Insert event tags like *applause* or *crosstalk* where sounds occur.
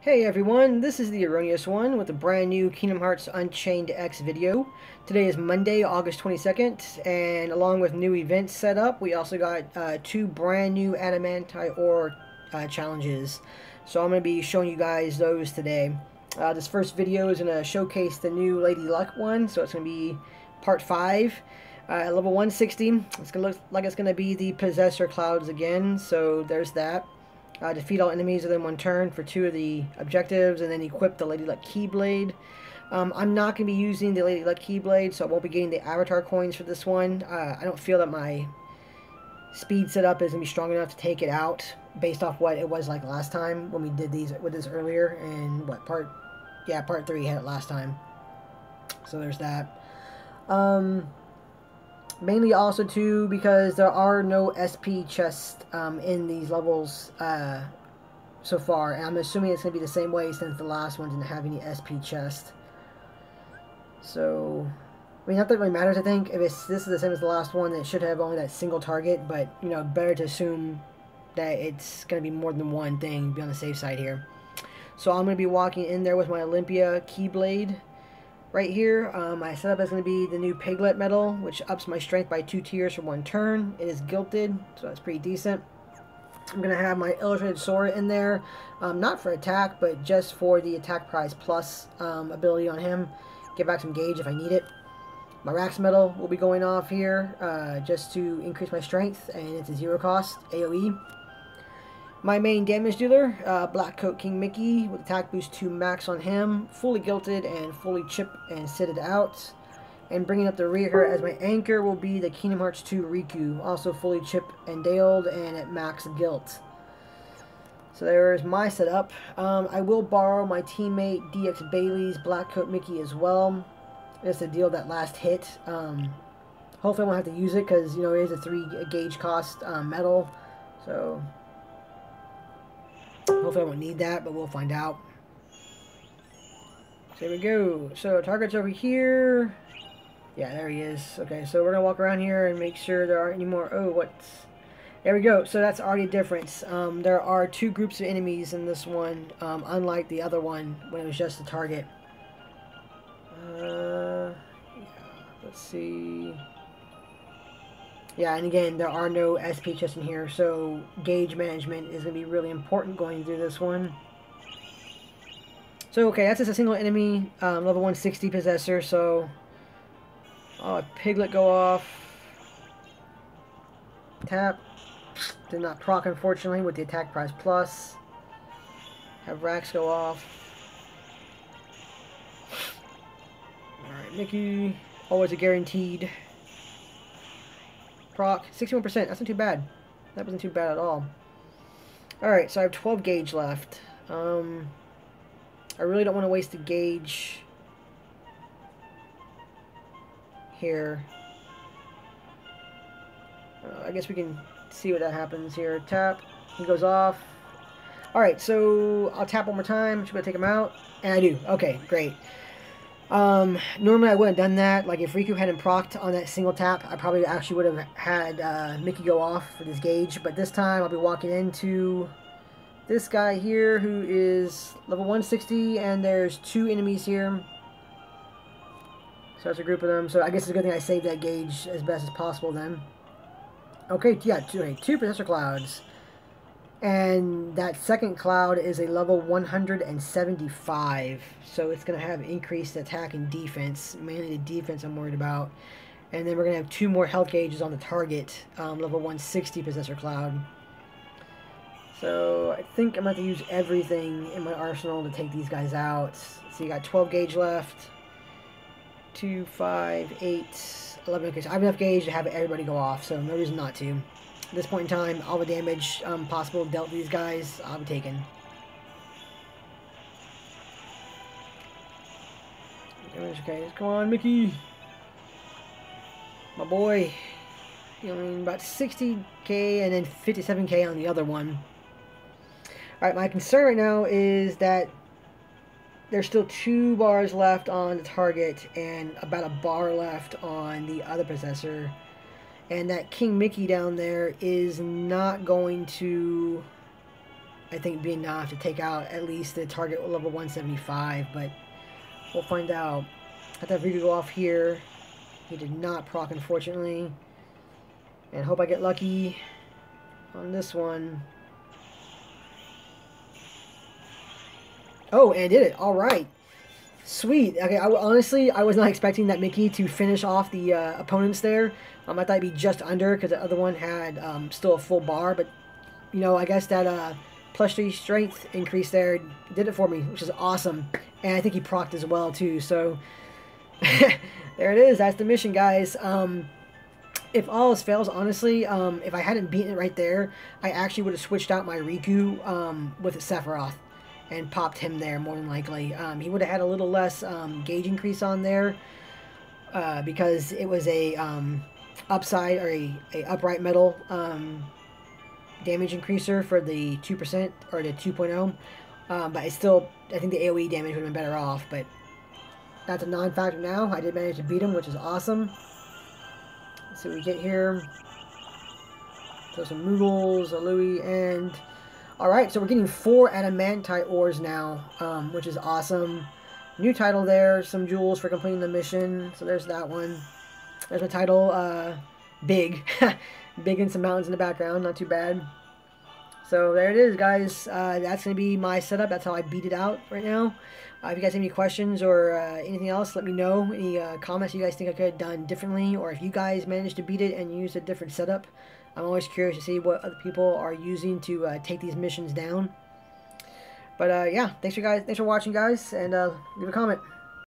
Hey everyone, this is the Aaronious One with a brand new Kingdom Hearts Unchained X video. Today is Monday, August 22nd, and along with new events set up, we also got uh, two brand new Adamantite Ore uh, challenges. So I'm going to be showing you guys those today. Uh, this first video is going to showcase the new Lady Luck one, so it's going to be part 5. Uh, level 160, it's going to look like it's going to be the Possessor Clouds again, so there's that. Uh, defeat all enemies within one turn for two of the objectives, and then equip the Lady Luck Keyblade. Um, I'm not going to be using the Lady Luck Keyblade, so I won't be getting the Avatar coins for this one. Uh, I don't feel that my speed setup is going to be strong enough to take it out based off what it was like last time when we did these with this earlier, and what, part, yeah, part 3 had it last time. So there's that. Um, mainly also too because there are no SP chests um, in these levels uh, so far. And I'm assuming it's going to be the same way since the last one didn't have any SP chest. So I mean not that it really matters I think. If it's this is the same as the last one it should have only that single target but you know better to assume that it's going to be more than one thing be on the safe side here. So I'm going to be walking in there with my Olympia Keyblade right here. Um, my setup is going to be the new Piglet medal, which ups my strength by two tiers for one turn. It is gilted, so that's pretty decent. I'm going to have my Illustrated Sora in there, um, not for attack, but just for the attack prize plus um, ability on him. Get back some gauge if I need it. My Rax medal will be going off here uh, just to increase my strength, and it's a zero cost AoE. My main damage dealer, uh, Black Coat King Mickey, with attack boost 2 max on him, fully gilted and fully chip and sitted out. And bringing up the rear as my anchor will be the Kingdom Hearts 2 Riku, also fully chip and daled and at max gilt. So there's my setup. Um, I will borrow my teammate DX Bailey's Black Coat Mickey as well, just to deal that last hit. Um, hopefully I won't have to use it because, you know, it is a 3 gauge cost um, medal. So Hopefully I won't need that, but we'll find out. So here we go. So target's over here. Yeah, there he is. Okay, so we're going to walk around here and make sure there aren't any more... Oh, what's... There we go. So that's already a difference. Um, there are two groups of enemies in this one, um, unlike the other one when it was just the target. Uh, yeah, let's see... Yeah, and again, there are no SP chests in here, so gauge management is going to be really important going through this one. So, okay, that's just a single enemy, um, level 160 Possessor, so... Oh, Piglet go off. Tap. Did not proc, unfortunately, with the attack prize plus. Have Rax go off. Alright, Mickey. Always a guaranteed proc. 61%. That's not too bad. That wasn't too bad at all. Alright, so I have 12 gauge left. Um, I really don't want to waste the gauge here. Uh, I guess we can see what that happens here. Tap. He goes off. Alright, so I'll tap one more time. Should I take him out? And I do. Okay, great. Um, normally I wouldn't have done that. Like if Riku hadn't procced on that single tap, I probably actually would have had uh, Mickey go off for this gauge. But this time I'll be walking into this guy here who is level 160 and there's two enemies here. So that's a group of them. So I guess it's a good thing I saved that gauge as best as possible then. Okay, yeah, two, two Possessor Clouds. And that second cloud is a level 175. So it's going to have increased attack and defense. Mainly the defense I'm worried about. And then we're going to have two more health gauges on the target. Um, level 160 Possessor Cloud. So I think I'm going to use everything in my arsenal to take these guys out. So you got 12 gauge left. 2, 5, 8, 11. Okay, so I have enough gauge to have everybody go off. So no reason not to. At this point in time, all the damage um, possible dealt these guys, I'll be taking. Okay, come on, Mickey. My boy. You know, I mean, about 60k and then 57k on the other one. Alright, my concern right now is that there's still two bars left on the target and about a bar left on the other possessor and that King Mickey down there is not going to I think, be enough to take out at least the target level 175, but we'll find out. I thought have Riku go off here. He did not proc, unfortunately. And hope I get lucky on this one. Oh, and did it. All right. Sweet. Okay, I, honestly, I was not expecting that Mickey to finish off the uh, opponents there. Um, I thought it'd be just under because the other one had um, still a full bar. But, you know, I guess that uh, plus 3 strength increase there did it for me, which is awesome. And I think he procced as well, too. So, *laughs* there it is. That's the mission, guys. Um, if all else fails, honestly, um, if I hadn't beaten it right there, I actually would have switched out my Riku um, with a Sephiroth and popped him there more than likely. Um, he would have had a little less um, gauge increase on there uh, because it was a um, upside or a, a upright medal um, damage increaser for the 2% or the 2.0. Um, but I still, I think the AoE damage would have been better off. But that's a non-factor now. I did manage to beat him, which is awesome. Let's see what we get here. So some Moogles, a Louis, and Alright, so we're getting four adamantite ores now, um, which is awesome. New title there, some jewels for completing the mission. So there's that one. There's my title, uh, Big. *laughs* Big and some mountains in the background, not too bad. So there it is, guys. Uh, that's going to be my setup. That's how I beat it out right now. Uh, if you guys have any questions or uh, anything else, let me know. Any uh, comments you guys think I could have done differently, or if you guys managed to beat it and use a different setup. I'm always curious to see what other people are using to uh, take these missions down. But uh, yeah, thanks for guys. Thanks for watching, guys, and leave a comment.